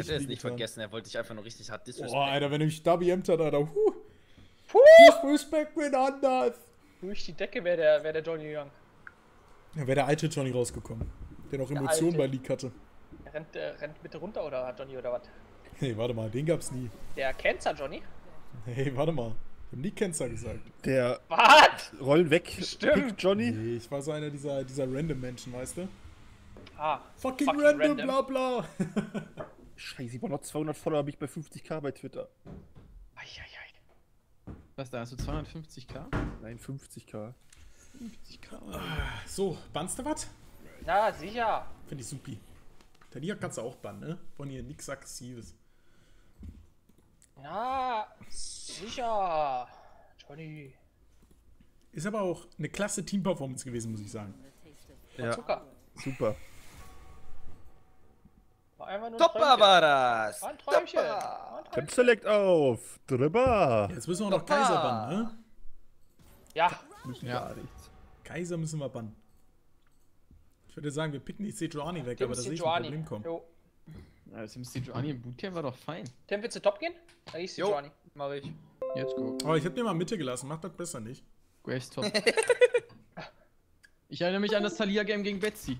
Ich hätte es nicht vergessen, er wollte dich einfach nur richtig hart disrespekten. Boah, Alter, wenn du mich da BMt hat, Alter. Huh. Puh! Disrespect mit anders. Durch die Decke wäre der, wär der Johnny gegangen. Ja, wäre der alte Johnny rausgekommen. Der noch Emotionen alte. bei League hatte. Er rennt, äh, rennt bitte runter oder hat Johnny oder was? Hey, warte mal, den gab's nie. Der Cancer Johnny? Hey, warte mal. Ich hab nie Cancer gesagt. Der Was? Rollen weg, Stimmt. Johnny. Nee, ich war so einer dieser, dieser random Menschen, weißt du? Ah, Fucking, Fucking random, random. bla bla. Scheiße, ich war noch 200 Follower, habe ich bei 50k bei Twitter. Eieiei. Was, da hast du 250k? Nein, 50k. 50k? So, bannst du was? Na, sicher. Finde ich supi. Talia kannst du auch bannen, ne? Von hier nix Aggressives. Na, sicher. Johnny. Ist aber auch eine klasse Team-Performance gewesen, muss ich sagen. Ja, Zucker. super. Einfach nur Topper Träumchen. war das! War ein Träumchen. Träumchen. Select auf. Drüber. Jetzt müssen wir noch Super. Kaiser bannen, ne? Ja, Müssen Ja. gar nichts. Kaiser müssen wir bannen. Ich würde sagen, wir picken die Sejuani weg, Tim aber da sehe ich ein. Problem kommen. Jo. Ja, das im Sejuani im Bootcamp war doch fein. Tim, willst du top gehen? Ich Jo, Sejuani. mach ich. Jetzt go. Aber ich habe dir mal Mitte gelassen, macht das besser nicht. Graves top. ich erinnere mich an das Thalia-Game gegen Betsy.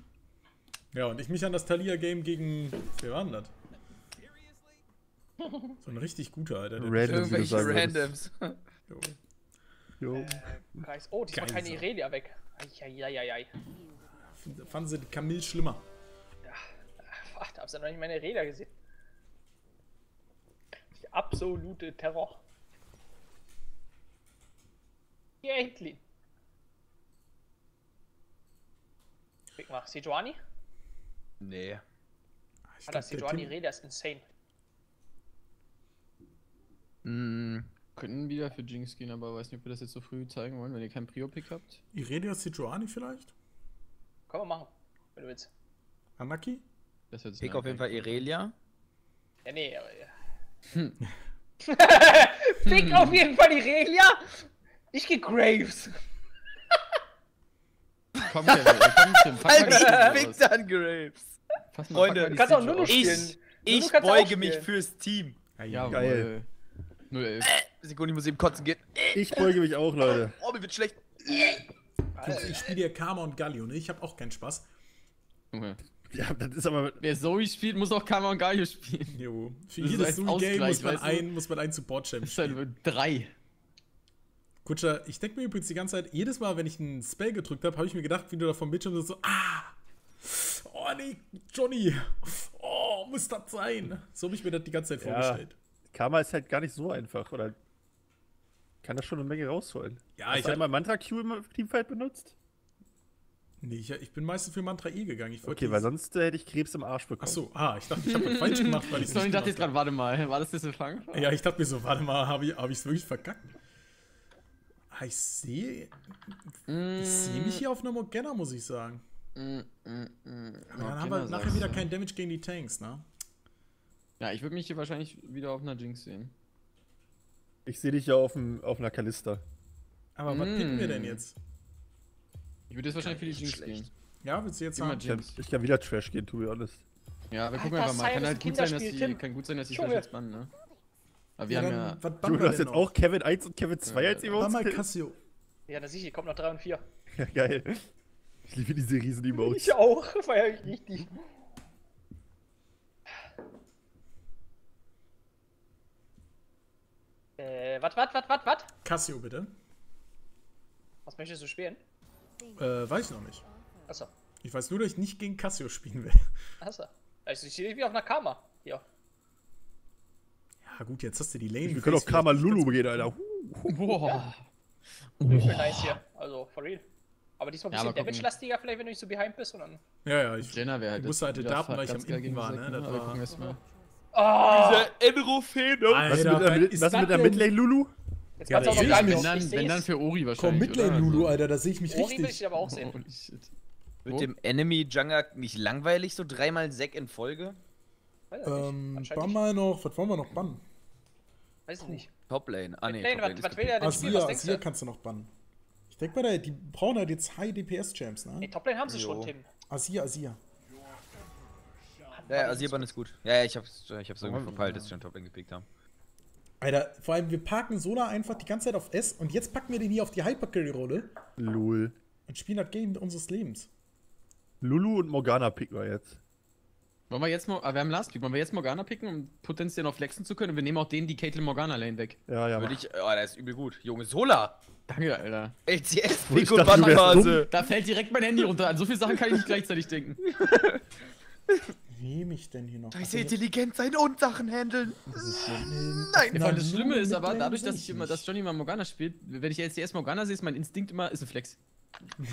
Ja, und ich mich an das Talia-Game gegen. Wer war denn das? So ein richtig guter, Alter. der- Random, wie du Irgendwelche. Randoms. Jo. Jo. Kreis. Oh, diesmal keine Geiser. Irelia weg. Eieieiei. Fanden sie die Camille schlimmer. Ach, da habt ihr noch nicht meine Räder gesehen. Die absolute Terror. Caitlyn. Guck mal, Sejuani? Nee. Ich Ah, das der Sejuani Räder ist insane. Mm, könnten wieder für Jinx gehen, aber weiß nicht, ob wir das jetzt so früh zeigen wollen, wenn ihr keinen Prio-Pick habt. Irelia Sejuani vielleicht? Können wir machen, wenn du willst. Anaki? Das wird Pick auf jeden Fall Irelia. Ja, nee, aber ja. Fick auf jeden Fall die Relia! Ich geh Graves. Komm, Kevin, komm, Tim, Alter, aus. dann Graves. Fass mal, Freunde, kannst auch Nunu aus. spielen. Ich, ich beuge mich spielen. fürs Team. Ja, Geil. 011. Sekunde, ich muss eben kotzen gehen. Ich beuge mich auch, Leute. Oh, mir wird schlecht. Jungs, ich spiele ja Karma und Galio, ne? Ich habe auch keinen Spaß. Junge. Ja, das ist aber. Wer Zoe spielt, muss auch Karma und Galio spielen. Jo. Für Das ist jedes Sui-Game muss man, ein, muss man einen Support-Champ Das ist halt spielen. drei. Kutscher, ich denke mir übrigens die ganze Zeit, jedes Mal, wenn ich einen Spell gedrückt habe, habe ich mir gedacht, wie du da vom Bildschirm so, ah! Oh nee, Johnny! Oh, muss das sein? So habe ich mir das die ganze Zeit Ja. vorgestellt. Karma ist halt gar nicht so einfach, oder? Kann das schon eine Menge rausholen. Ja, Hast ich du hab, einmal Mantra Q im Teamfight benutzt? nee, ich, ich bin meistens für Mantra E gegangen. Okay, weil sonst äh, hätte ich Krebs im Arsch bekommen. Achso, ah, ich dachte, ich habe das falsch gemacht, weil ich Ich dachte jetzt gerade, warte mal, war das das eine Fang? Ja, ich dachte mir so, warte mal, habe ich es wirklich verkackt? Ich sehe. Ich sehe mich hier auf einer Morgana, muss ich sagen. Mm, mm, mm. Aber dann haben wir nachher wieder kein Damage gegen die Tanks, ne? Ja, ich würde mich hier wahrscheinlich wieder auf einer Jinx sehen. Ich sehe dich ja auf, dem, auf einer Kalista. Aber was Mm. picken wir denn jetzt? Ich würde jetzt wahrscheinlich für die Jinx schlecht. gehen. Ja, willst du jetzt sagen? Ich kann, ich kann wieder Trash gehen, to be honest. Ja, wir gucken Alter, einfach mal. Kann halt gut sein, dass die, kann gut sein, dass die vielleicht jetzt bannen, ne? Aber wir Ja, haben dann, ja. was Du, hast jetzt noch? auch Kevin 1 und Kevin 2 als Bann Emotes? mal Cassio. Ja, na sicher, kommt noch 3 und 4. Ja, geil. Ich liebe diese riesen Emotes. Ich auch, feier ich richtig. Äh, wat, wat, wat, wat, wat? Cassio, bitte. Was möchtest du spielen? Äh, weiß ich noch nicht. Achso, Ich weiß nur, dass ich nicht gegen Cassio spielen will. achso. Also, ich sehe wie auf einer Karma. Hier. Ja, gut, jetzt hast du die Lane. Wir können auch Karma Lulu gehen, Alter. Boah. Ich bin nice hier. Also, for real. Aber diesmal ein Ja, bisschen gucken. Damage-lastiger, vielleicht, wenn du nicht so behind bist und dann. Ja, ja, ich. Jenna wäre halt. Ich musste halt darten, weil ich am gegen war, ne? Das Aber war- erstmal. Oh! Diese Enrofeno. Was mit, der, was ist mit der? Midlane Lulu? Jetzt Ja, kannst du auch da noch. Wenn dann, wenn dann für Ori Komm, wahrscheinlich. Midlane oder? Lulu, Alter, da sehe ich mich Ori will ich richtig. aber auch sehen. Holy shit. Wird dem Enemy Jungle nicht langweilig, so dreimal Zack in Folge? Ähm, bann mal noch, was wollen wir noch bannen? Weiß ich nicht. Toplane. Ah, nee, Lane, Toplane was, was will er denn spielen? Asia, denkst Asia kannst du noch bannen. Ich denke mal, die brauchen halt jetzt High DPS Champs, ne? Nee, Toplane haben sie Jo. schon, Tim. Asia, Asia. Ja, ja, Asierbahn ist gut. Ja, ja, ich hab's, ich hab's irgendwie Oh, verpeilt, ja. dass ich schon Top-Lane gepickt habe. Alter, vor allem, wir parken Sola einfach die ganze Zeit auf S und jetzt packen wir den hier auf die Hypercarry-Rolle Lul. und spielen das Game unseres Lebens. Lulu und Morgana picken wir jetzt. Wollen wir jetzt mal, ah, wir haben Last Pick, wollen wir jetzt Morgana picken, um potenziell noch flexen zu können? Und wir nehmen auch den, die Caitlyn Morgana Lane weg. Ja, ja. Würde ich, oh, der ist übel gut. Junge, Sola! Danke, Alter. LCS, du wärst Bandphase. Da fällt direkt mein Handy runter. An so viele Sachen kann ich nicht gleichzeitig denken. Wie nehme ich denn hier noch? Da ist ja intelligent sein und Sachen handeln. Nein, Ja, allem das Schlimme ist aber, dadurch, will dass ich immer, dass Johnny mal Morgana spielt, wenn ich LCS Morgana sehe, ist mein Instinkt immer, ist ein Flex.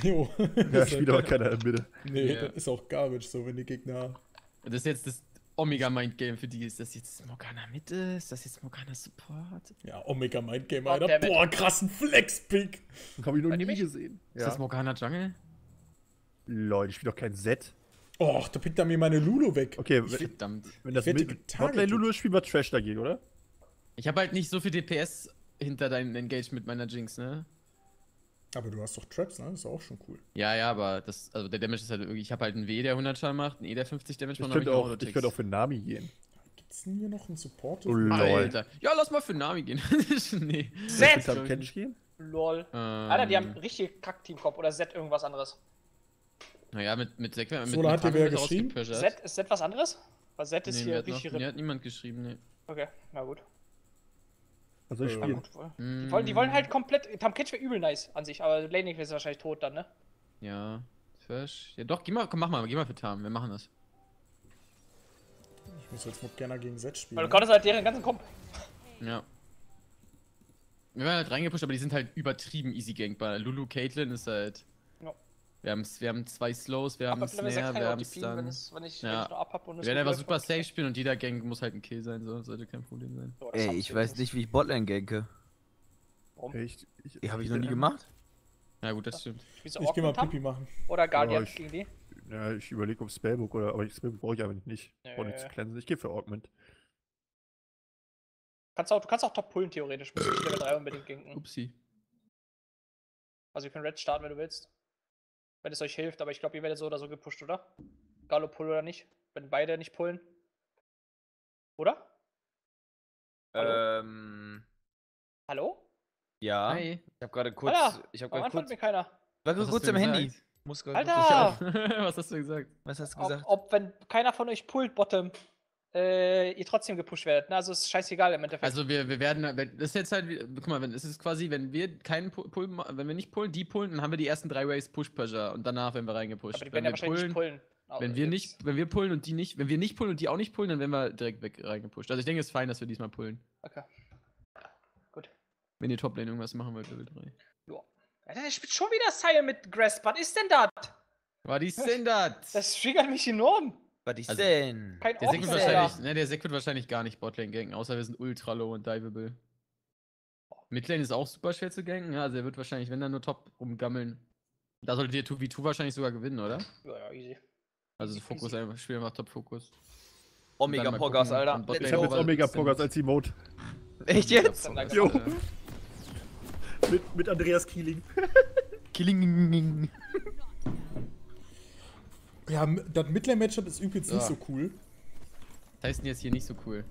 Jo. Ja, spielt aber keiner in der Mitte. Nee, das ist auch Garbage, so wenn die Gegner. Und das ist jetzt das Omega Mind Game für die. Ist das jetzt Morgana Mitte? Ist das jetzt Morgana Support? Ja, Omega Mind Game, Oh, Alter. it. Boah, krassen Flex-Pick. Hab ich noch nie gesehen. Ist das Morgana Jungle? Leute, ich spiele doch kein Set. Och, da pickt er mir meine Lulu weg. Okay, wenn, Verdammt. wenn das Ich. Botlane Lulu ist, spielen wir Trash dagegen, oder? Ich habe halt nicht so viel DPS hinter deinem Engage mit meiner Jinx, ne? Aber du hast doch Traps, ne? Das ist auch schon cool. Ja, ja, aber das, also der Damage ist halt irgendwie, ich habe halt einen W, der 100 Schaden macht, einen E, der 50 Damage Ich macht, könnte dann hab auch, ich könnte auch für Nami gehen. Gibt's denn hier noch einen Support? Oh, lol. Alter. Ja, lass mal für Nami gehen. nee. Set! Am Kench gehen? Lol. Ähm, Alter, die haben richtig Kack-Team-Kopf oder Z irgendwas anderes. Naja, mit, mit Sekwer, mit, Sola hat dir wer er geschrieben? Z, ist Z was anderes? Weil Z ist Nee, hier noch, richtig RIP. hat niemand geschrieben, ne. Okay, na gut. Soll ich. Mm, Die wollen, die wollen halt komplett. Tam Catch wäre übel nice an sich, aber Laning ist wahrscheinlich tot dann, ne? Ja. Fisch. Ja, doch, geh mal, komm, mach mal, geh mal für Tam, wir machen das. Ich muss jetzt Morgana gegen Set spielen. Weil du konntest halt deren ganzen Komp. Ja. Wir werden halt reingepusht, aber die sind halt übertrieben easy gankbar. Lulu Caitlyn ist halt. Wir haben, wir haben zwei Slows, wir haben Aber Level 6 Snare, wir haben wenn, Stun. es, wenn ich, Ja. wenn ich nur abhab und es Wir werden einfach super safe spielen und jeder Gank muss halt ein Kill sein, so sollte kein Problem sein. So, Ey, ich weiß nicht, wie ich Botlane ganke. Warum? Echt? Ich, Die habe ich noch nie gemacht. Ja gut, das stimmt. Ich geh mal? Pipi machen. Oder Guardian Ja, ich- gegen die? Ja, ich überlege, ob Spellbook oder. Aber Spellbook brauche ich einfach nicht. Ja, Brauche ja, nicht zu cleansen. Ich gehe für Augment. Kannst auch, du kannst auch Top pullen, theoretisch. Musst nicht Level 3 unbedingt ganken. Upsi. Also, ihr könnt Red starten, wenn du willst. Wenn es euch hilft, aber ich glaube, ihr werdet so oder so gepusht, oder? Egal ob Pull oder nicht. Wenn beide nicht pullen. Oder? Hallo? Ähm. Hallo? Ja. Hi. Ich habe gerade kurz. Alter, ich habe gerade kurz. mir keiner. War Was kurz hast du im Handy. gesagt? Muss Alter! Was hast du gesagt? Was hast du Ob, gesagt? ob, wenn keiner von euch pullt, Bottom, äh, ihr trotzdem gepusht werdet. Ne? Also ist scheißegal im Endeffekt. Also wir, wir werden, wenn- das ist jetzt halt, guck mal, wenn, es ist quasi, wenn wir keinen Pu- Pull, wenn wir nicht pullen, die pullen, dann haben wir die ersten drei Waves Push Pressure und danach werden wir reingepusht. aber die wenn werden ja wir wahrscheinlich nicht pullen, pullen. Aber wenn wir nicht, wenn wir pullen und die nicht, wenn wir nicht pullen und die auch nicht pullen, dann werden wir direkt weg reingepusht. Also ich denke, es ist fein, dass wir diesmal pullen. Okay. Gut. Wenn ihr Toplane irgendwas machen wollt, Level 3. Ja. Alter, der spielt schon wieder Sire mit Grass. Was ist denn das? Was ist denn das? Das triggert mich enorm. Was ist Also- denn? Kein Der Sek wird wahrscheinlich, ne, der Sek wird wahrscheinlich gar nicht Botlane ganken, außer wir sind ultra low und diveable. Midlane ist auch super schwer zu ganken, ja, also er wird wahrscheinlich, wenn dann nur top rumgammeln. Da solltet ihr 2v2 wahrscheinlich sogar gewinnen, oder? Ja, ja, easy. Also Easy Fokus peasy. einfach, spiel einfach Top-Fokus. Omega gucken, Alter. Ich habe jetzt Omega dann- als Emote. Echt jetzt? Jo. Mit, mit Andreas Keeling. Killing. Ja, das Midlane-Matchup ist übrigens nicht Ja. so cool. Das heißt jetzt hier nicht so cool.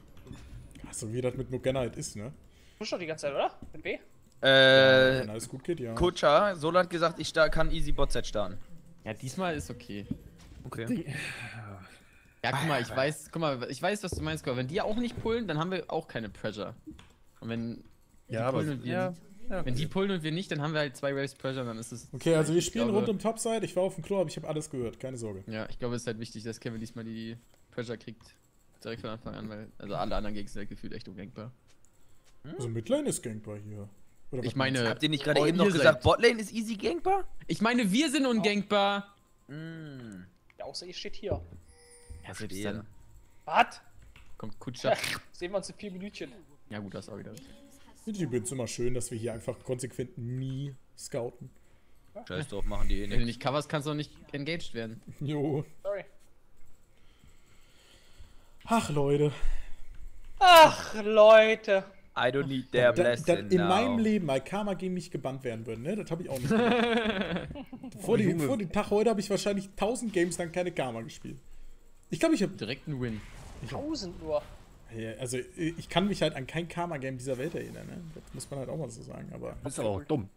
So wie das mit Morgana halt ist, ne? Push doch die ganze Zeit, oder? Mit B? Äh, Wenn alles gut geht, ja. Kutscher, Soland gesagt, ich kann easy Bot-Set starten. Ja, diesmal ist okay. Okay. Ja, guck mal, ich weiß, guck mal, ich weiß, was du meinst, wenn die auch nicht pullen, dann haben wir auch keine Pressure. Und wenn die Ja, aber. pullen und wir Ja, nicht, ja. wenn die pullen und wir nicht, dann haben wir halt zwei Waves Pressure, dann ist es. Okay, also wir spielen glaube, rund um Topside. Ich war auf dem Klo, aber ich habe alles gehört. Keine Sorge. Ja, ich glaube, es ist halt wichtig, dass Kevin diesmal die Pressure kriegt. Direkt von Anfang an, weil, also alle anderen Gegner sind halt gefühlt echt ungankbar. Also Midlane ist gankbar hier. Oder Ich meine, Habt ihr nicht gerade Oh, eben noch gesagt, seid- Botlane ist easy gankbar? ich meine, wir sind ungankbar. Mm. Ja, außer ihr steht hier. Ja, selbst dann Was? kommt Kutscher. Sehen wir uns in vier Minütchen. ja gut, das ist auch wieder. Ich finde es immer schön, dass wir hier einfach konsequent nie scouten. Scheiß drauf, machen die eh Wenn du nicht. coverst, kannst du auch nicht engaged werden. Jo. Sorry. Ach, Leute. Ach, Leute. I don't need their Da, blessing da in now. meinem Leben mal Karma gegen mich gebannt werden würde, ne? Das habe ich auch nicht. gemacht. vor, die, Junge. vor dem Tag heute habe ich wahrscheinlich 1000 Games lang keine Karma gespielt. Ich glaube, ich habe. Direkt ein Win. 1000 nur. Also, ich kann mich halt an kein Karma-Game dieser Welt erinnern, ne? Das muss man halt auch mal so sagen, aber. Das ist aber auch dumm.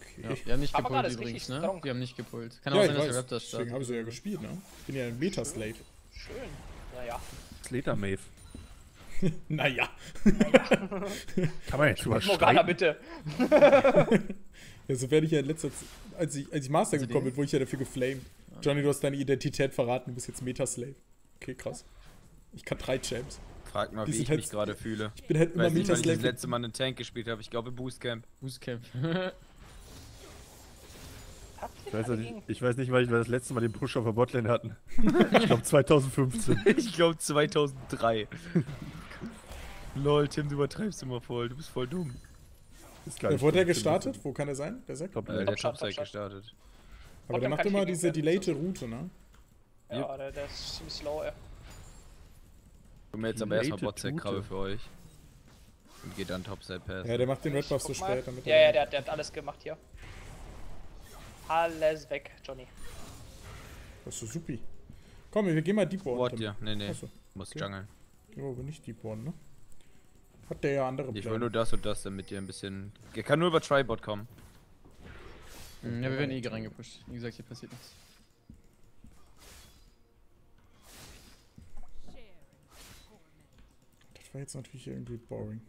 Okay. Ja, die haben nicht gepult übrigens, ne? strong. Die haben nicht gepult. Kann Ja, auch ich sein, dass der weiß. Raptors Deswegen habe startet. ich so ja gespielt, ne? Ich bin ja ein Meta-Slave. Schön. Naja. Slater Mave. naja. Kann man jetzt drüber Morgana, bitte. Ja, so werde ich ja in letzter Zeit, als ich, als ich Master Also gekommen bin, wurde ich ja dafür geflamed. Johnny, du hast deine Identität verraten, du bist jetzt Meta-Slave. Okay, krass. Ich kann drei Champs. Frag mal, wie ich halt- mich gerade fühle. Ich bin halt immer weiß nicht, wann ich das letzte Mal einen Tank gespielt habe. Ich glaube im Boostcamp. Boostcamp. Ich weiß, nicht, ich weiß nicht, weil wir das letzte Mal den Push auf der Botlane hatten. Ich glaube 2015. ich glaube 2003. Lol, Tim, du übertreibst immer voll. Du bist voll dumm. Ist gar nicht Wurde er 15. gestartet? Wo kann er sein? Der sagt. Top Äh, der Topside Topshot. gestartet. Aber der macht immer diese delayte Route, ne? Ja, der, der ist ziemlich slow, ey. Tu mir jetzt aber erstmal Botsec-Krabbe Tute. für euch. Und geht dann Topside Pass. Ja, der macht den Red Buff so spät, damit Ja, ja, der, der hat alles gemacht hier. Alles weg, Johnny. Das ist so supi. Komm, wir gehen mal Deep One. Wort dir. Nee, nee. Achso, Muss okay. jungeln. gehen wir aber nicht Deep One, ne? Hat der ja andere Ich will Pläne. nur das und das, damit ihr ein bisschen. Er kann nur über Tribot kommen. Hm, ja, wir werden eh reingepusht. Wie gesagt, hier passiert nichts. War jetzt natürlich irgendwie boring.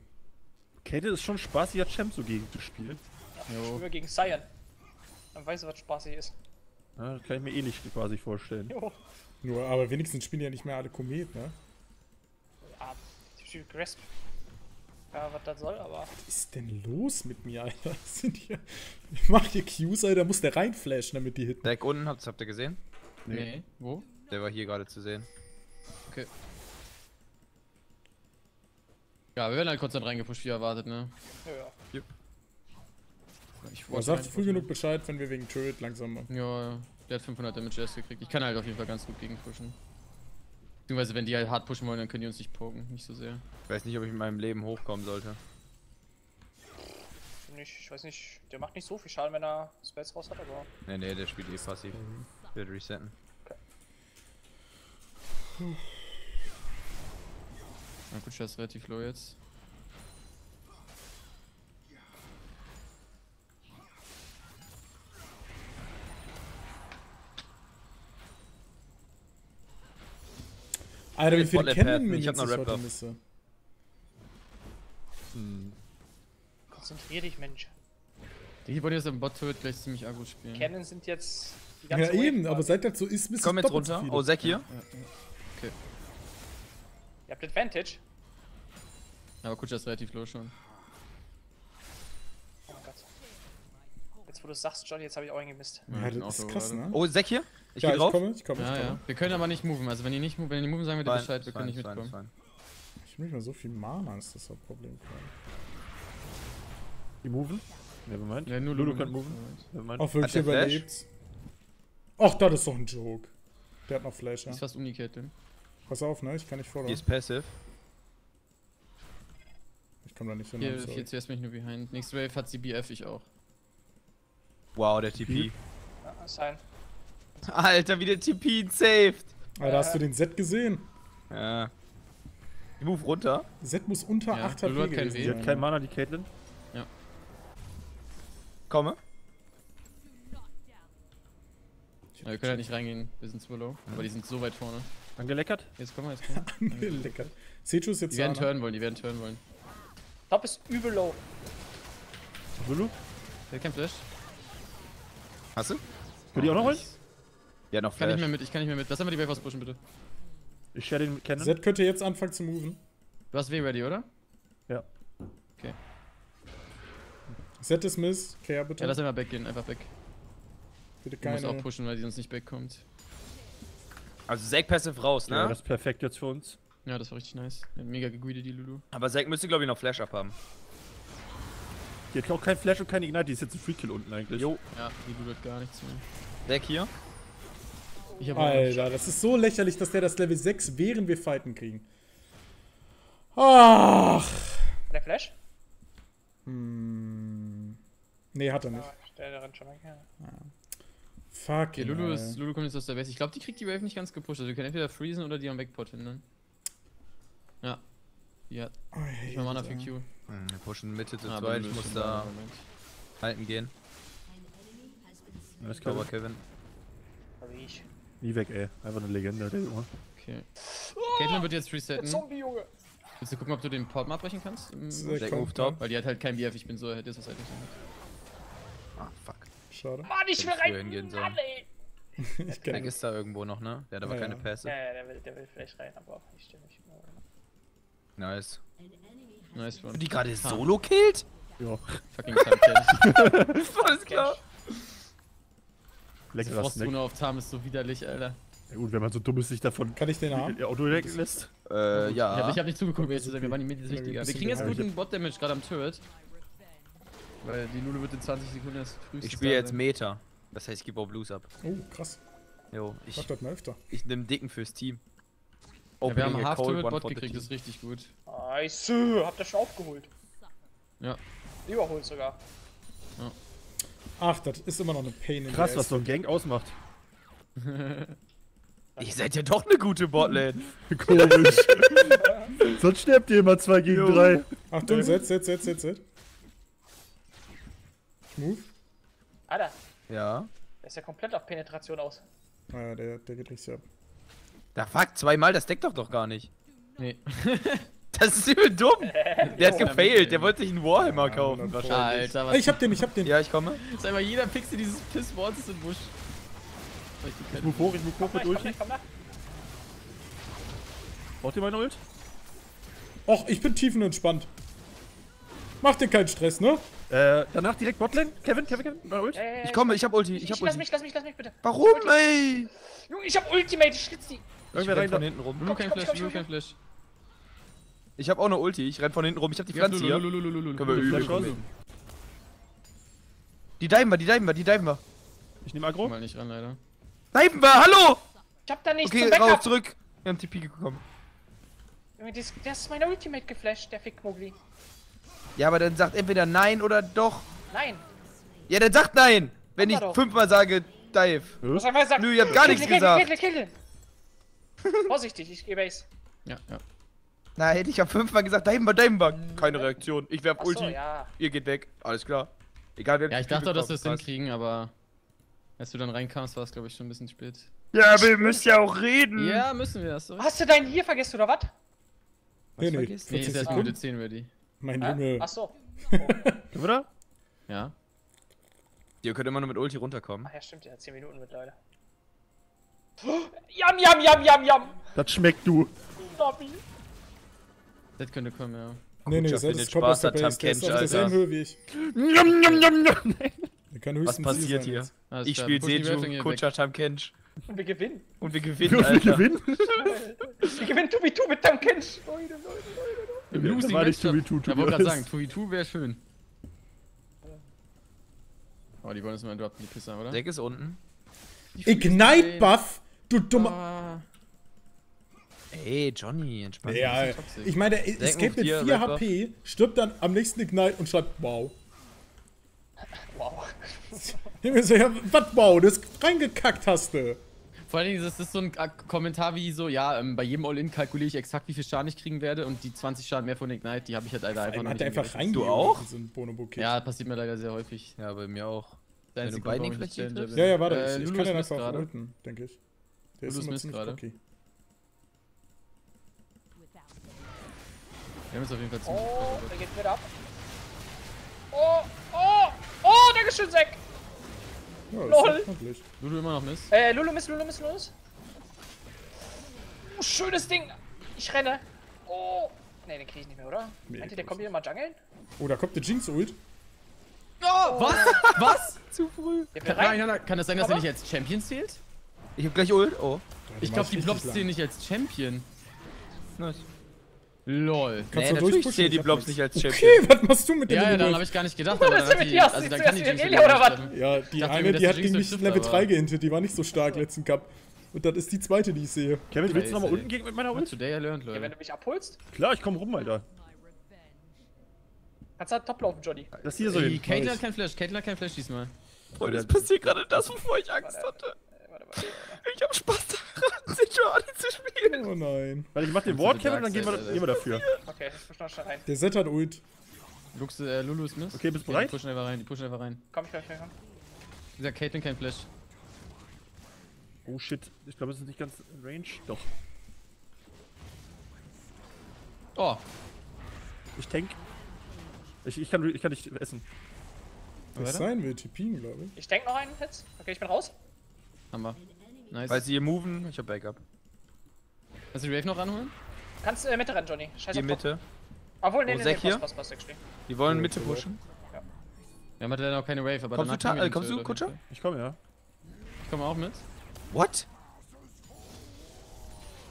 Kate ist schon spaßig, als Champ so gegen zu spielen. Ja, ich spiele gegen Cyan. Dann weißt du, was spaßig ist. Ja, das kann ich mir eh nicht quasi vorstellen. Jo. Nur, aber wenigstens spielen ja nicht mehr alle Komet, ne? Ah, ich spiele Grasp. Ja, was das soll, aber. Was ist denn los mit mir, Alter? Was Sind hier, ich mach hier Qs, Alter, muss der reinflashen, damit die hitten. Deck unten, habt, habt ihr gesehen? Nee. Wo? Der war hier gerade zu sehen. Ja, wir werden halt kurz dann reingepusht, wie erwartet, ne? Ja, ja. Ich Aber sagt früh genug Bescheid, wenn wir wegen Turret langsam machen. Ja, ja. Der hat 500 Damage erst gekriegt. Ich kann halt auf jeden Fall ganz gut gegen pushen. Beziehungsweise, wenn die halt hart pushen wollen, dann können die uns nicht poken. Nicht so sehr. Ich weiß nicht, ob ich in meinem Leben hochkommen sollte. Nicht, ich weiß nicht, der macht nicht so viel Schaden, wenn er Spells raus hat, aber. Nee, nee, der spielt eh passiv. Wird resetten. Na gut, der ist relativ low jetzt. Alter, wie viele kennen wir ich hab jetzt noch ich Rap heute Buff. misse? Konzentrier dich, Mensch. Die wollen jetzt im Bot-Turret gleich ziemlich aggro spielen. Cannon sind jetzt. Die Ja, ganze Wave eben, aber seit so ist, müssen Komm jetzt runter. Oh, Zack hier. Ja, ja. Ihr habt Advantage. Aber Kutscher ist relativ low schon. Oh mein Gott. Jetzt, wo du es sagst, Johnny, jetzt habe ich auch Mist. Ja, ein das ist krass, gerade. ne? Oh, Zack hier. Ich ja, geh ich drauf. komme, ich komme, ich Ja, komme. ja. Wir können aber nicht moven. Also wenn die nicht moven, wenn die moven, sagen wir dir Fein, Bescheid. Wir können nicht fein, mitkommen. fein, fein. Ich will nicht mal so viel Mana, ist das Hauptproblem. Die moven? Nevermind. Ja, nur Lulu Lulu kann moven. Nevermind. Auch wirklich überlebt. Ach, das ist doch ein Joke. Der hat noch Flash, ja. ist fast Unicate. Pass auf, ne? Ich kann nicht Die fordern. ist passive. Ich komme da nicht hin. Hier, sorry. hier CS bin ich nur behind. Nächste Wave hat sie BF, ich auch. Wow, der TP. Ja, sein. Alter, wie der TP ihn saved. Alter, hast du den Z gesehen? Ja. Die move runter. Z muss unter Ja, 8 Lulu HP hat kein. Die hat kein Mana, die Caitlyn. Komme. Ja, wir können halt nicht reingehen. Wir sind zu low. Aber die sind so weit vorne. Angeleckert. Jetzt kommen wir, jetzt kommen wir. Lecker. Sechu ist jetzt Die werden ne? turnen wollen, die werden turnen wollen. Top ist übel low. Lulu. Der hat kein Flash. Hast du? Will die auch noch holen? Ja, noch Ich kann nicht Flash. mehr mit, ich kann nicht mehr mit. Lass einmal die Wave auspushen, bitte. Ich share den mit Cannon. Z könnte jetzt anfangen zu moven. Du hast W ready, oder? Z ist Miss. Care bitte. Ja, lass einmal backgehen, einfach back. bitte Du musst auch keine. pushen, weil die sonst nicht backkommt. Also Zack passive raus, ne? Ja, das ist perfekt jetzt für uns. Ja, das war richtig nice. Hat mega gegreedet, die Lulu. Aber Zack müsste, glaube ich, noch Flash abhaben. Die hat auch kein Flash und keine Ignite, die ist jetzt ein Free-Kill unten eigentlich. Jo. Ja, die Lulu hat gar nichts mehr. Zack hier. Ich hab Alter, das ist so lächerlich, dass der das Level 6 während wir fighten kriegen. Ach. Der Flash? Hm. Nee, hat er nicht. Ja, der, rennt schon weg. Ja. Fuck. Okay, Lulu, ist, Lulu kommt jetzt aus der Base. Ich glaube, die kriegt die Wave nicht ganz gepusht. Also wir können entweder freezen oder die am Backpot hindern. Ja. Die hat nicht mal Mana für Q. Hm, Wir pushen Mitte zu Ah, aber zweit. Ich muss da halten gehen. Das Ich glaube, Kevin. Aber ich. nie weg, ey. Einfach eine Legende, der Junge. Okay. Caitlyn wird jetzt resetten. Zombie, Junge. Willst du gucken, ob du den Port mal abbrechen kannst? Im- Sehr Jack komm, Move top. Weil die hat halt kein BF, ich bin so, hätte es was halt nicht. Ah, fuck. Schade. Mann, ich will ich rein. hingehen sollen. Mann, ey. Ich kenne ist da irgendwo noch, ne? Der hat aber Ja, keine ja. Pässe. Ja, ja, der will, der will vielleicht rein, aber ich stimme nicht. Nice. Nice one. Die gerade solo killt? Ja, Fucking Time Alles klar. Diese leckerer Snack. Frostrune auf Tarm ist so widerlich, Alter. Ja gut, wenn man so dumm ist, sich davon Kann ich den haben? ihr Auto lässt. Äh, Ich ja. habe ich hab nicht zugeguckt, wer jetzt zu sagen, wir waren die Ja, wichtiger. Wir kriegen jetzt guten Bot-Damage gerade am Turret. Weil die Lulu wird in 20 Sekunden erst frühestens Ich spiele jetzt. Meta. Das heißt, ich gebe auch Blues ab. Oh, krass. Jo, Mach ich, das mal öfter. ich nehme Dicken fürs Team. Ja, wir haben Half one Bot gekriegt, das ist richtig gut. Nice. Habt ihr schon aufgeholt? Ja. Überholt sogar. Ach, das ist immer noch eine Pain in Krass, was so ein Gang ausmacht. Ihr seid ja doch eine gute Botlane. Komisch. Sonst stirbt ihr immer 2 gegen Jo. 3. Achtung, setz, setz, setz, setz, setz. Move. Alter, ja. der ist ja komplett auf Penetration aus. Naja, der, der geht richtig ab. Da fuck, zweimal, das deckt doch doch gar nicht. Nee. Das ist übel dumm. Der hat gefailt, der wollte sich einen Warhammer Ja, kaufen 100 wahrscheinlich. Alter, was ich hab den, ich hab den. Ja, ich komme. ist einfach jeder Pixel dieses Piss-Monsters im Busch. Ich move hoch, ich move hoch mit Ulti. Braucht ihr meine Ult? Och, ich bin tiefenentspannt. Mach dir keinen Stress, ne? Äh, danach direkt Botlane. Kevin, Kevin, Kevin, meine Ult. Ja, Ich komme, ich hab Ulti, ich Ich, hab lass Ulti. mich, lass mich, lass mich bitte. Warum, ey? Junge, ich hab Ultimate, ich schlitz die. Ich Irgendwer renn rein von hinten rum. Lulu kein Flash, komm, kein Flash. Ich hab auch eine Ulti, ich renn von hinten rum. Ich hab die Pflanze hier. Können wir üben. Die diven wir, die diven wir, die diven wir. Ich nehme Agro. Mal nicht ran, leider. Diven wir, hallo! Ich hab da nichts Okay, zum raus, zurück. Wir haben TP bekommen. Junge, das, das ist meine Ultimate geflasht, der Fick-Mogli. Ja, aber dann sagt entweder nein oder doch. Nein. Ja, dann sagt nein. Wenn ich doch. fünfmal sage, dive. Einfach gesagt. Nö, ihr habt gar nichts kill, gesagt. Kill, kill, kill, kill. Vorsichtig, ich geh Base. Ja, ja. Nein, ich hab fünfmal gesagt, diven wir, diven wir. Keine Reaktion. Ich werf Achso, Ulti. ja. Ihr geht weg. Alles klar. Egal, wer Ja, ich dachte auch, dass wir es hinkriegen, aber als du dann reinkamst, war es, glaube ich, schon ein bisschen spät. Ja, aber ihr müsst ja auch reden. Ja, müssen wir das, oder? Hast du deinen hier vergessen oder was? Nee, nee. vergisst? Nee, 40 ist erst Sekunden. Minute 10 ready. Mein Hä? Junge. Achso. Oder? Ja. Ihr könnt immer nur mit Ulti runterkommen. Ach ja, stimmt, ja, 10 Minuten mit, Leute. Yam, yam, yam, yam, yam. Das schmeckt du. Dobby. Das könnte kommen, ja. Nee, nee, das ist aus der Base. Der ist auf derselben Alter. Höhe wie ich. Njam, njam, njam, njam. Was passiert hier? Ich spiele Seju, Kutscher Tam Kench. Und wir gewinnen. Und wir gewinnen, Wir Alter. gewinnen. Wir gewinnen 2v2 mit Tam Kench. Leute, Leute, Leute. Im Ja, Losing war nicht. 2v2, Ich wollte gerade sagen, 2v2 wäre schön. Oh, die wollen uns mal droppen, die Pisser, oder? Deck ist unten. Ignite Buff? Du dummer. Ah, Ey, Johnny, entspannt. Ja, bisschen toxisch. ich meine, der Escape mit dir, 4 Red Buff. HP, stirbt dann am nächsten Ignite und schreibt Wow. Wow. So, ja, was wow, das reingekackt hast du. Vor allen Dingen, das ist so ein Kommentar wie so, ja, ähm, bei jedem All-In kalkuliere ich exakt, wie viel Schaden ich kriegen werde und die 20 Schaden mehr von Ignite, die habe ich halt leider einfach noch hat nicht er einfach reingegangen. Du auch? So ein Bonobo-Kit. Ja, passiert mir leider sehr häufig. Ja, bei mir auch. Der Wenn du einzige beide Grund, warum nicht ich Challenger triffst? bin. Ja, ja, warte, Äh, ich, ich kann den einfach gerade. ulten, denke ich. Der Lulu ist immer ziemlich gerade. cocky. Wir haben es auf jeden Fall ziemlich Oh, der geht wieder ab. Oh, oh, oh, Dankeschön, Zack. Ja, Lol. Lulu immer noch Miss. Äh, Lulu Miss, Lulu Miss, Lulu Miss. Oh, schönes Ding. Ich renne. Oh. Ne, den krieg ich nicht mehr, oder? Nee, Meint ihr, der kommt wieder mal jungeln? Oh, da kommt der Jinx-Ult. Oh, was? Was? Zu früh. Will Nein, nein, nein, kann das sein, dass er nicht als Champion zählt? Ich hab gleich Ult. Oh. Ich glaube, die Blobs zählen nicht als Champion. Nice. LOL. Kannst Nee, du natürlich zählen die Blobs nicht als Okay, Champion. was machst du mit dem Ja, ja, Ult? habe ich gar nicht gedacht. Was Aber ist dann mit die, dir? also dann kann die Jinx oder was? Ja, die dachte eine, die hat gegen mich Level aber- 3 gehintet, die war nicht so stark letzten Cup. Und das ist die zweite, die ich sehe. Kevin, willst du nochmal unten gehen mit meiner Ult? today I learned, Ja, wenn Leute. du mich abholst, Klar, ich komm rum, Alter. kannst du halt top laufen, Johnny. Das hier so Ey, hin. Caitlyn hat kein Flash, Caitlyn hat kein Flash diesmal. Freunde, es passiert gerade das, wovor ich Angst hatte. Ich hab Spaß daran, Sejuani zu spielen. Oh nein. Weil ich mach den Ward Kevin, dann gehen wir, gehen wir dafür. Okay, ich push noch schnell rein. Der Set hat Ult. Lux, äh, Lulu ist Mist. Okay, bist du Die bereit? pushen einfach rein, die pushen einfach rein. Komm, ich komm, ich komm. Dieser Caitlyn kein Flash. Oh shit, ich glaube, es ist nicht ganz in Range. Doch. Oh, Ich tank. Ich, ich, kann, ich kann nicht essen. Was sein will, Tipin, glaube ich. Ich denke noch einen jetzt. Okay, ich bin raus. Haben wir. Nice. Weil sie hier moven, ich hab Backup. Kannst du die Wave noch ranholen? Kannst äh, Mitte rennen, Johnny. Scheiß Die Mitte. Obwohl, nee, Oh, nee, nee, hier? passt, passt, actually. Die wollen Mitte pushen. Wir haben halt leider noch keine Wave, aber Kommst du danach wir äh, kommst du, Kutscher? Ich komme, ja. Ich komme auch mit. What?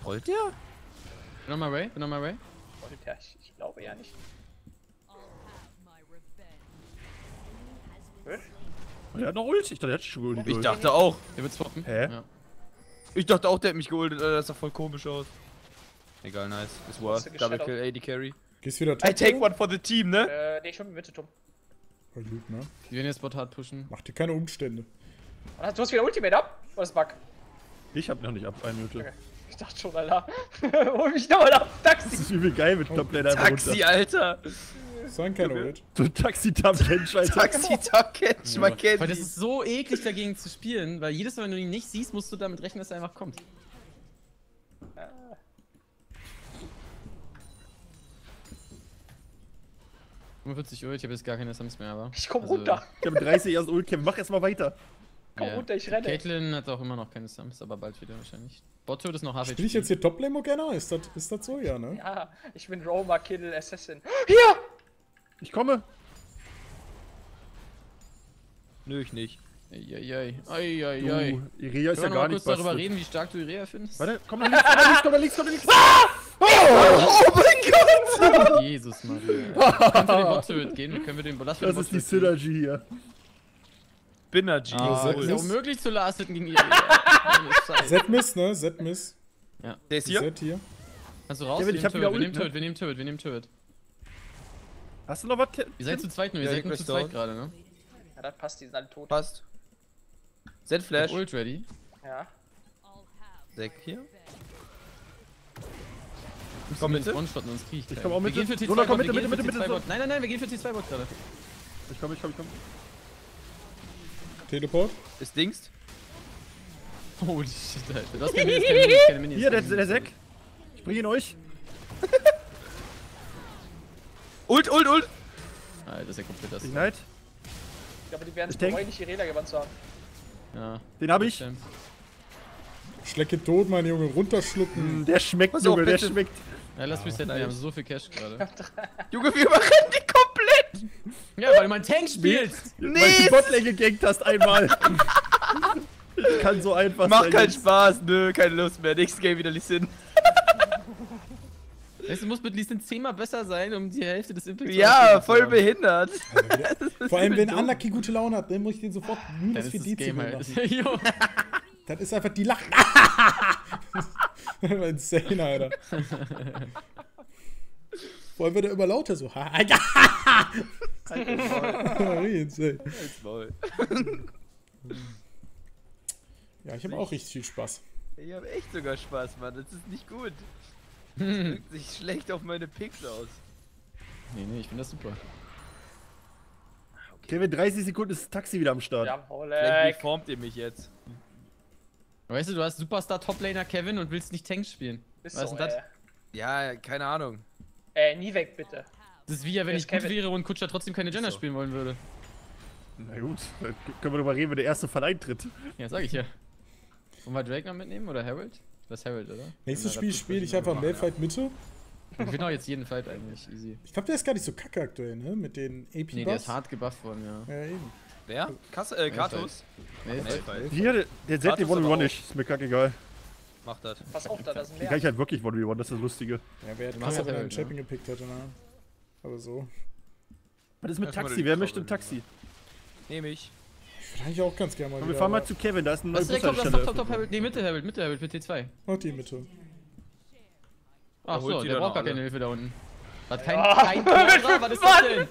Rollt der? Bin noch mal Ray, bin noch mal Ray. Wollte der? Ich, ich glaube ja nicht. Gut. Und er hat noch Ult. Ich dachte, er hat schon geholt. Ich dachte auch. Der wird swappen. Hä? Ja. Ich dachte auch, der hat mich geholt. Alter, Das sah voll komisch aus. Egal, nice. Ist Hast worth. Double kill, AD carry. Gehst wieder top. I take one for the team, ne? Äh, nee, schon Mitte, Tom. Oh, gut, ne? Die werden jetzt Bot hard pushen. Mach dir keine Umstände. Du hast wieder Ultimate ab? Oder ist Bug? Ich hab noch nicht ab, eine Minute. Okay. Ich dachte schon, Alter. Hol mich nochmal ab. Das Taxi. ist übel geil mit Toplane einfach Taxi, runter. Alter. Ult. So ein Taxi-Tab-Catch, Alter. Taxi, Tacketch, man kennt Weil das ist so eklig dagegen zu spielen, weil jedes Mal, wenn du ihn nicht siehst, musst du damit rechnen, dass er einfach kommt. Ah. 45 Uhr, ich habe jetzt gar keine Sums mehr, aber. Ich komm Also, runter. Ich hab 30 erst Ult. Mach erst mal weiter. Komm Ja. runter, ich renne. Caitlyn hat auch immer noch keine Sums, aber bald wieder wahrscheinlich. Bot ist noch half Spiel ich jetzt hier Top-Lane Morgana? Ist das, ist das so? Ja, ne? Ja, ich bin Roma Kill Assassin. Hier! Ich komme. Nö, ich nicht. Eieiei. Eieiei. Du, Irea ist Können ja wir gar mal nicht kurz darüber reden, wie stark du Irea findest? Warte, komm nach links, komm nach links, komm nach links, komm nach links. Oh mein Gott! Jesus Maria. Kannst du den Bot Turret gehen? Können wir den Lass Das ist die Synergy hier. Spinnergy. Ah, Ah, ist ja unmöglich zu lasten gegen Irea. Z-Miss, ne? Z-Miss. Der ist hier? Z hier. Kannst du raus? Wir ich nehmen hab Turret, wir nehmen ne? Turret, wir nehmen Turret, wir nehmen Turret. Hast du noch was? Ihr seid zu zweit nur, ihr Ja, seid nur zu zweit gerade, ne? Ja, das passt, die sind alle tot. Passt. Z-Flash. Ult ready. Ja. Zack hier. Komm mit One-Shot, sonst krieg ich komm auch Wir Mitte. gehen für T2 Gunnar, komm Bot, wir Mitte, Mitte, Mitte, T2 Mitte. Nein, nein, nein, wir gehen für T2 Bot gerade. Ich komm, ich komm, ich komm. Teleport. Ist Dingst. Holy shit, Alter. Du hast keine Minis. Hier, der, der. Zack. Ich bring ihn euch. Ult, Ult, Ult! Alter, das ist ja komplett das. Ignite. Ich glaube, die werden Ich es denk- bereuen, nicht die Räder gewandt zu haben. Ja. Den hab ich. Schlecke tot, mein Junge. Runterschlucken. Der schmeckt, auf, Junge, der schmeckt. Ja, lass resetten, wir nice. haben so viel Cash gerade. Junge, wir überrennen die komplett! Ja, weil du mein Tank spielst! Weil du die Botlane gegankt hast einmal. Ich kann so einfach Macht sein keinen jetzt. Spaß, nö, keine Lust mehr. Nächstes Game wieder Lee Sin. Weißt du, muss mit Lee Sin zehnmal besser sein, um die Hälfte des Impacts Ja, zu voll behindert. Vor allem, wenn dumm. Unlucky gute Laune hat, dann muss ich den sofort minus Dann 4 ist das Game Dezibel halt. machen. Das ist einfach die Lachen. Insane, Alter. Vor allem wird er immer lauter so. Insane. Maul. Ja, ich habe auch richtig viel Spaß. Ich hab echt sogar Spaß, Mann. Das ist nicht gut. Das wirkt sich schlecht auf meine Picks aus. Nee, nee, ich finde das super. Kevin, 30 Sekunden ist das Taxi wieder am Start. Ja, Vielleicht formt ihr mich jetzt. Weißt du, du hast Superstar Toplaner Kevin und willst nicht Tank spielen. Ist Was so, ist denn das? Ja, keine Ahnung. Äh, nie weg, bitte. Das ist wie ja, wenn ich ist gut Kevin? wäre und Kutscher trotzdem keine Jenner so. spielen wollen würde. Na gut, da können wir drüber reden, wenn der erste Fall eintritt. Ja, sag ich ja. Wollen wir Drake noch mitnehmen oder Harold? Das ist Harold, oder? Nächstes Ja, Spiel das- spiele ich einfach Malfight Mitte. Ich bin auch jetzt jeden Fight eigentlich easy. Ich glaube, der ist gar nicht so kacke aktuell, ne? Mit den AP-Buffs. Nee, der ist hart gebufft worden, ja. Ja, eben. Wer? Kass äh, Kratos? Nee, ist halt- Malphite. Hier, der, der Z, Warte, den ist aber 1 auch- nicht. Ist mir kackegal. Mach das. Pass auf, da, da sind Den mehr. kann ich halt wirklich 1 das ist das Lustige. Ja, wer hätte das Harold, einen ne? Champion gepickt hätte, ne? Aber so. Was ist mit Taxi? Wer möchte ein in. Taxi? Nehme ich. Ich würde eigentlich auch ganz gerne mal Komm, wir fahren mal zu Kevin, da ist eine neue Was direkt top, top, Bushaltestelle. top, top, Harold. Nee, Mitte Harold, Mitte Harold für T2. Oh, die Mitte. Ach so, der braucht gar keine Hilfe da unten. Hat kein, Ja. kein Tor, was ist das denn?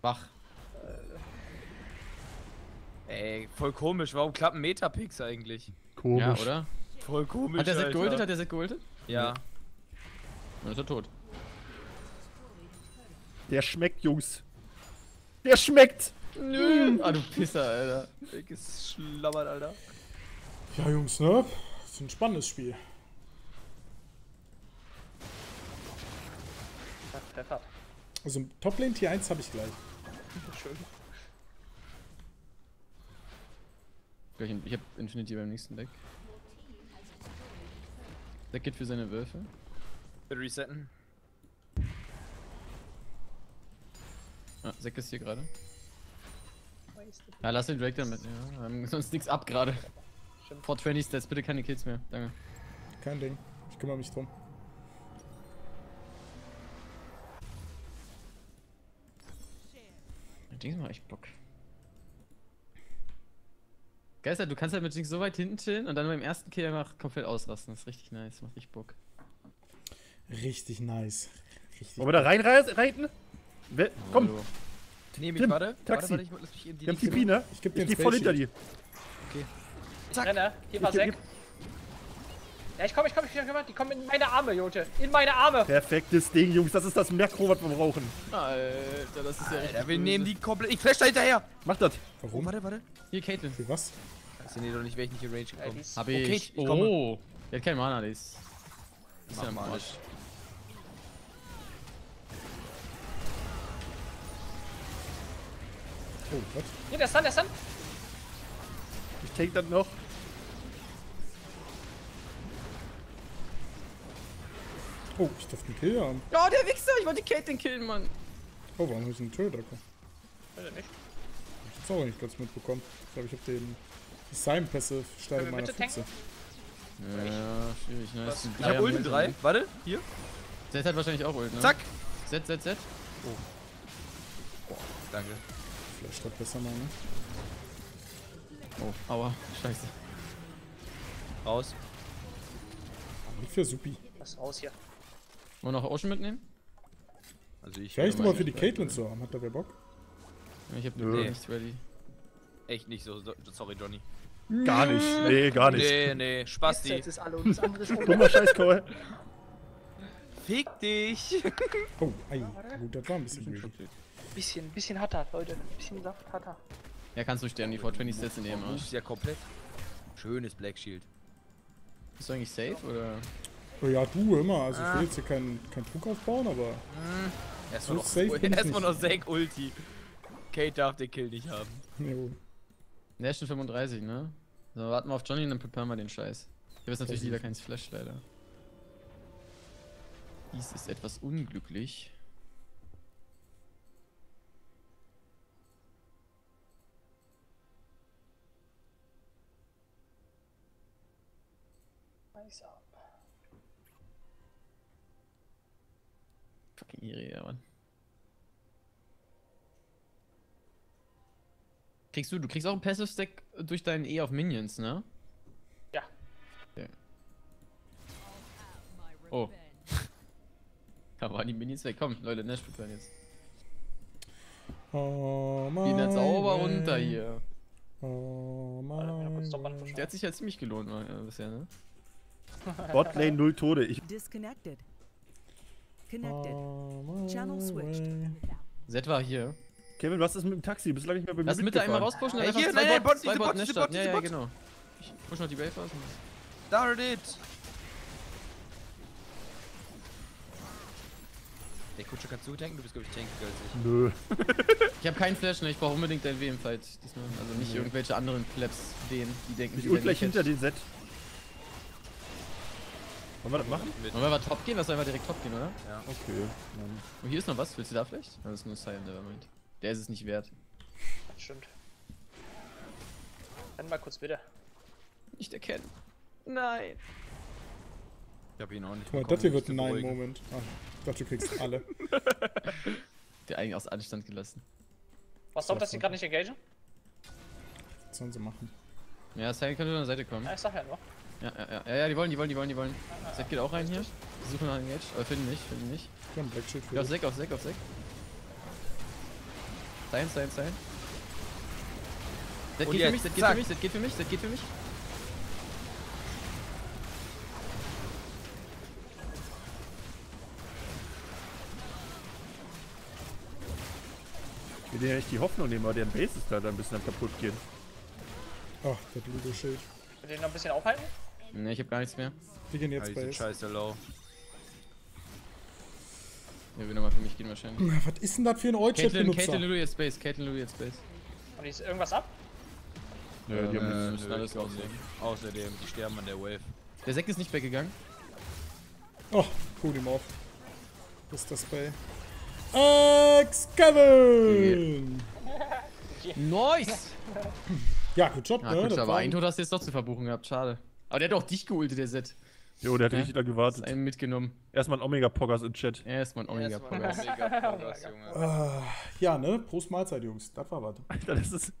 Wach. Ey, voll komisch. Warum klappen Metapix eigentlich? Komisch. Ja, oder? Voll komisch. Hat der Alter. geultet? Hat der Sek geultet? Ja. Dann ist er tot. Der schmeckt, Jungs. Der schmeckt! Nö. Ah, du Pisser, Alter. Dickes Schlammert, Alter. Ja, Jungs, ne? Das ist ein spannendes Spiel. Hat Pfeffert. Also Toplane Tier 1 habe ich gleich. Schön. Ich hab Infinity beim nächsten Deck. Deck geht für seine Würfe. Bitte resetten. Ah, Sek ist hier gerade. Ja, lass den Drake damit. Ja, wir haben sonst nichts ab gerade. Stimmt. 420 Stats, bitte keine Kills mehr. Danke. Kein Ding. Ich kümmere mich drum. Dings mal echt Bock. Geister, du kannst halt mit Jinx so weit hinten chillen und dann beim ersten Kill einfach komplett ausrasten. Das ist richtig nice, macht richtig Bock. Richtig nice. Richtig. Wollen wir da reinreisen? Reiten? Wer, komm, Hallo. Nee, mich, Tim, warte. Taxi. Warte, warte, ich lass mich in die wir haben TP, ne? Ich geb dir Ich geh voll hinter dir. Zack. Renner, hier war Ich Sek. Ja, ich komm, ich komm, ich komm, die kommen in meine Arme, Jote. In meine Arme. Perfektes Ding, Jungs. Das ist das Makro, was wir brauchen. Alter, das ist ja Alter, wir böse. nehmen die komplett. Ich flash da hinterher. Mach das. Warum? Warte, warte. Hier, Caitlyn. Für was? Das sind die doch nicht, wäre ich nicht in Range die gekommen. ist- Hab Okay, ich. ich komme. oh. Der hat kein Mana, der ist. Ist Mach ja am mal. Oh, was? Hier, der Stun, der Stun. Ich take das noch. Oh, ich darf einen Kill haben. Oh, der Wichser, ich wollte die Caitlyn killen, Mann. Oh, warum habe ich einen Turret bekommen? Bitte nicht. Ich hab's auch nicht ganz mitbekommen. Ich glaube, ich habe den die Simon Passive steil in meiner tanken? Ja, schwierig? Was? Ich hab Ulten 3. Warte, hier. Z hat wahrscheinlich auch Ult, ne? Zack. Z, Z, Z. Danke. Vielleicht das besser mal, ne? Oh, aua, scheiße. Raus. Nicht für Supi. Was ist raus hier? Wollen wir noch Ocean mitnehmen? Also ich Vielleicht mal mal für die Caitlyn zu haben. Hat da wer Bock? Ich hab Nö. nichts ready. Echt nicht so. so- Sorry, Johnny. Gar nicht. Nee, gar nicht. Nee, nee. Spasti. Jetzt ist alle und das andere ist Dummer Scheiß-Call. Fick dich. Oh, ei. Gut, das war ein bisschen greedy. Bisschen, bisschen hatter, Leute. Bisschen Saft hatter. Ja, kannst du sterben, die 420 Stats in dem Arsch. Ist ja komplett. Schönes Black Shield. Bist du eigentlich safe oder? Oh ja, du immer. Also ich will jetzt hier keinen kein Druck aufbauen, aber Erstmal So noch, safe erstmal noch Zack Ulti. Kate darf den Kill nicht haben. jo, Der ist schon 35, ne? So, warten wir auf Johnny und dann preparen wir den Scheiß. Hier ist natürlich wieder kein Flash leider. Dies ist etwas unglücklich. Fucking Iria, Mann. Kriegst du, du kriegst auch einen Passive Stack durch deinen E auf Minions, ne? Ja. Okay. Oh. Da waren die Minions weg. Komm, Leute, Nash preparen jetzt. Oh Gehen mein jetzt sauber runter hier. Oh mein. Der hat sich ja ziemlich gelohnt äh, bisher, ne? Botlane null Tode. Ich, Disconnected. Connected. Channel switched. Zed war hier. Kevin, was ist mit dem Taxi? Bist du lange nicht mehr bei mir Lass Mitte einmal rauspushen Ey, hier, zwei nein, nein, Bot, diese Bot, diese. Bot, Ja, diese ja, Bot. genau. Ich push noch die Wave aus. Darn it. Der Kutscher kannst du tanken? Du bist, glaube ich, tankiger als ich. Nö. Ich habe keinen Flash, ne? Ich brauche unbedingt dein WM-Fight diesmal. Also nicht irgendwelche anderen Plebs, denen, die denken, Ich ult werden gleich hinter den Set. Wollen wir das machen? Mit. Wollen wir einfach top gehen? Lass einfach direkt top gehen, oder? Okay. Oh, hier ist noch was. Willst du da vielleicht? Das ist nur Silent, nevermind. Der ist es nicht wert. Das stimmt. Renn mal kurz bitte. Nicht erkennen. Nein. Ich hab ihn auch nicht. Guck mal, das hier wird ein. Nein-Moment. Ah, ich dachte, du kriegst alle. Der eigentlich aus Anstand gelassen. Was stoppt, dass die gerade nicht engagen? Was sollen sie machen? Ja, Silent könnte von der Seite kommen. Ja, ich sag ja nur. Ja, ja, ja, ja, ja, die wollen, die wollen, die wollen, die wollen. Zack geht auch rein hier. Die suchen nach Engage, aber finden nicht, finden nicht. Ich hab einen Black Shield für auf dich. Sek, auf Sek, auf Sek. Sein, sein, sein. Das geht für mich, das geht für mich, das geht für mich, das geht für mich. Ich will dir ja nicht die Hoffnung nehmen, aber deren Base ist da ein bisschen am kaputt gehen. Ach, das Ludo-Schild. Will den noch ein bisschen aufhalten? Ne, ich hab gar nichts mehr. Wir gehen Ja, jetzt die sind Base. scheiße low. Der will nochmal für mich gehen wahrscheinlich. Was ist denn das für ein Caitlyn, Caitlyn All-Chat-Benutzer? Lulu jetzt Base, Caitlyn Lulu jetzt Base. Und ist irgendwas ab? Ja, Ja, die haben äh, müssen alles ich glaub aussehen. Außerdem, die sterben an der Wave. Der Sekt ist nicht weggegangen. Oh, cool ihm auf. Das ist das Spell. Excavern! Nice! Ja, good Job, Ja, ne? gut, aber war- ein Tod hast du jetzt doch zu verbuchen gehabt, schade. Aber der hat auch dich geultet, der Set. jo, der hat Ja. richtig lange Hast gewartet. einen mitgenommen. Erstmal ein Omega-Poggers im Chat. Er ist mein Omega Erstmal Progress. Mega Progress, Junge. Ah, ja, ne? Prost Mahlzeit, Jungs. Das war was. Alter, das ist.